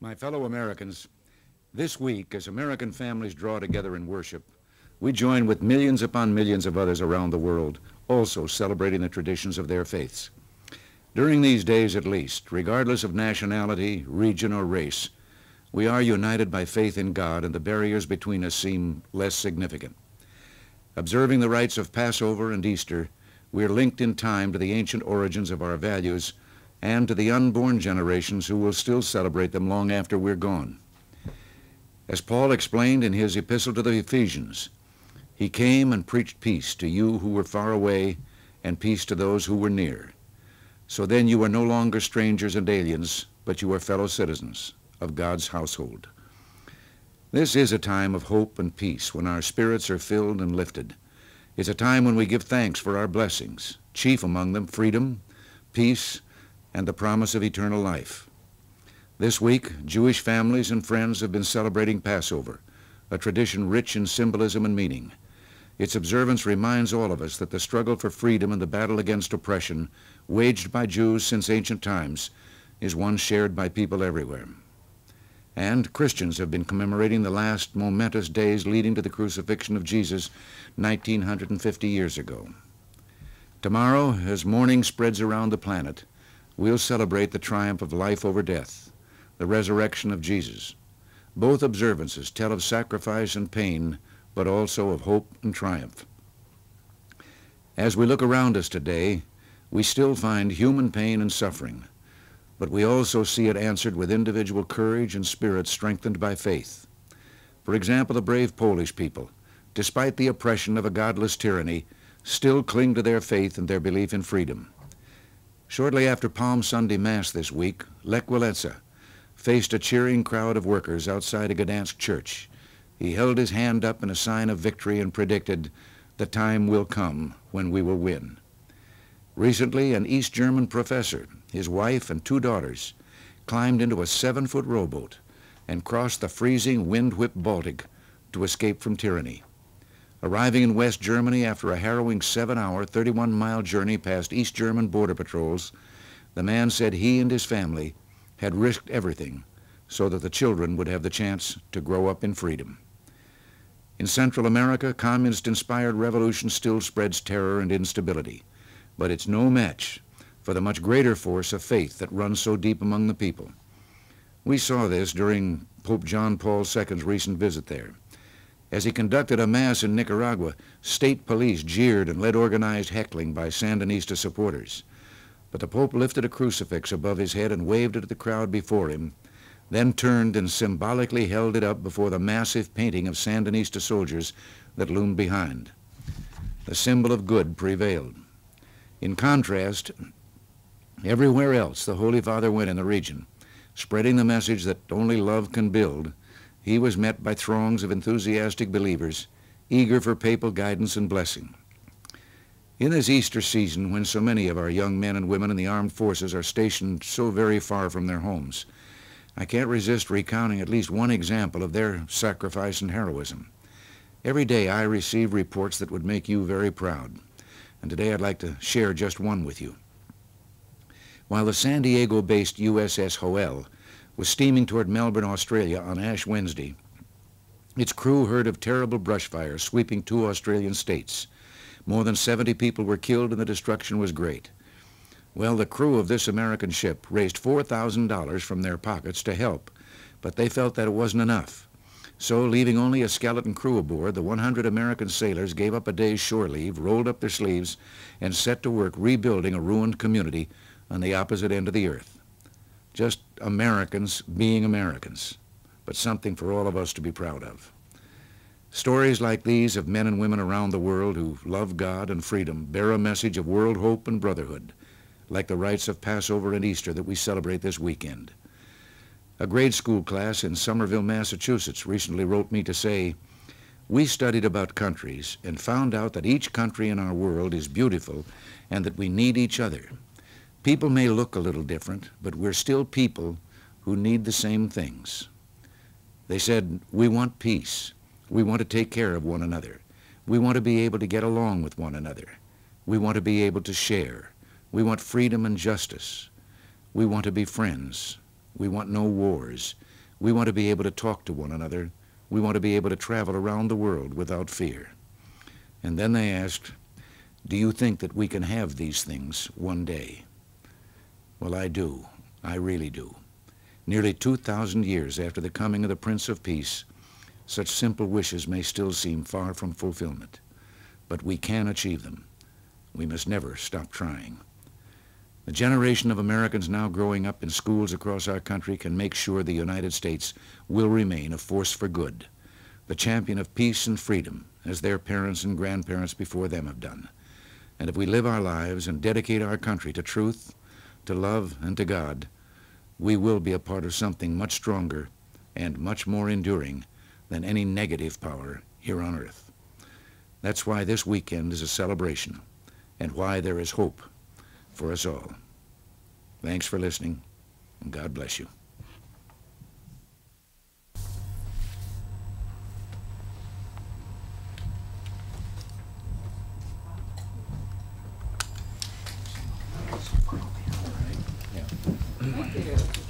My fellow Americans, this week, as American families draw together in worship, we join with millions upon millions of others around the world, also celebrating the traditions of their faiths. During these days, at least, regardless of nationality, region, or race, we are united by faith in God, and the barriers between us seem less significant. Observing the rites of Passover and Easter, we are linked in time to the ancient origins of our values and to the unborn generations who will still celebrate them long after we're gone. As Paul explained in his epistle to the Ephesians, he came and preached peace to you who were far away and peace to those who were near. So then you are no longer strangers and aliens, but you are fellow citizens of God's household. This is a time of hope and peace when our spirits are filled and lifted. It's a time when we give thanks for our blessings, chief among them freedom, peace, and the promise of eternal life. This week, Jewish families and friends have been celebrating Passover, a tradition rich in symbolism and meaning. Its observance reminds all of us that the struggle for freedom and the battle against oppression, waged by Jews since ancient times, is one shared by people everywhere. And Christians have been commemorating the last momentous days leading to the crucifixion of Jesus 1950 years ago. Tomorrow, as morning spreads around the planet, we'll celebrate the triumph of life over death, the resurrection of Jesus. Both observances tell of sacrifice and pain but also of hope and triumph. As we look around us today, we still find human pain and suffering, but we also see it answered with individual courage and spirit strengthened by faith. For example, the brave Polish people, despite the oppression of a godless tyranny, still cling to their faith and their belief in freedom. Shortly after Palm Sunday Mass this week, Lech faced a cheering crowd of workers outside a Gdansk church he held his hand up in a sign of victory and predicted, the time will come when we will win. Recently, an East German professor, his wife, and two daughters climbed into a seven-foot rowboat and crossed the freezing, wind-whipped Baltic to escape from tyranny. Arriving in West Germany after a harrowing seven-hour, 31-mile journey past East German border patrols, the man said he and his family had risked everything so that the children would have the chance to grow up in freedom. In Central America, communist-inspired revolution still spreads terror and instability, but it's no match for the much greater force of faith that runs so deep among the people. We saw this during Pope John Paul II's recent visit there. As he conducted a mass in Nicaragua, state police jeered and led organized heckling by Sandinista supporters. But the Pope lifted a crucifix above his head and waved it at the crowd before him then turned and symbolically held it up before the massive painting of Sandinista soldiers that loomed behind. The symbol of good prevailed. In contrast, everywhere else the Holy Father went in the region, spreading the message that only love can build, he was met by throngs of enthusiastic believers, eager for papal guidance and blessing. In this Easter season, when so many of our young men and women in the armed forces are stationed so very far from their homes, I can't resist recounting at least one example of their sacrifice and heroism. Every day I receive reports that would make you very proud, and today I'd like to share just one with you. While the San Diego-based USS Hoel was steaming toward Melbourne, Australia on Ash Wednesday, its crew heard of terrible brush fires sweeping two Australian states. More than 70 people were killed and the destruction was great. Well, the crew of this American ship raised $4,000 from their pockets to help, but they felt that it wasn't enough. So, leaving only a skeleton crew aboard, the 100 American sailors gave up a day's shore leave, rolled up their sleeves, and set to work rebuilding a ruined community on the opposite end of the earth. Just Americans being Americans, but something for all of us to be proud of. Stories like these of men and women around the world who love God and freedom bear a message of world hope and brotherhood like the rites of Passover and Easter that we celebrate this weekend. A grade school class in Somerville, Massachusetts recently wrote me to say, we studied about countries and found out that each country in our world is beautiful and that we need each other. People may look a little different, but we're still people who need the same things. They said, we want peace. We want to take care of one another. We want to be able to get along with one another. We want to be able to share. We want freedom and justice. We want to be friends. We want no wars. We want to be able to talk to one another. We want to be able to travel around the world without fear. And then they asked, do you think that we can have these things one day? Well, I do. I really do. Nearly 2,000 years after the coming of the Prince of Peace, such simple wishes may still seem far from fulfillment. But we can achieve them. We must never stop trying. The generation of Americans now growing up in schools across our country can make sure the United States will remain a force for good, the champion of peace and freedom, as their parents and grandparents before them have done. And if we live our lives and dedicate our country to truth, to love, and to God, we will be a part of something much stronger and much more enduring than any negative power here on earth. That's why this weekend is a celebration and why there is hope for us all. Thanks for listening, and God bless you. Obrigado.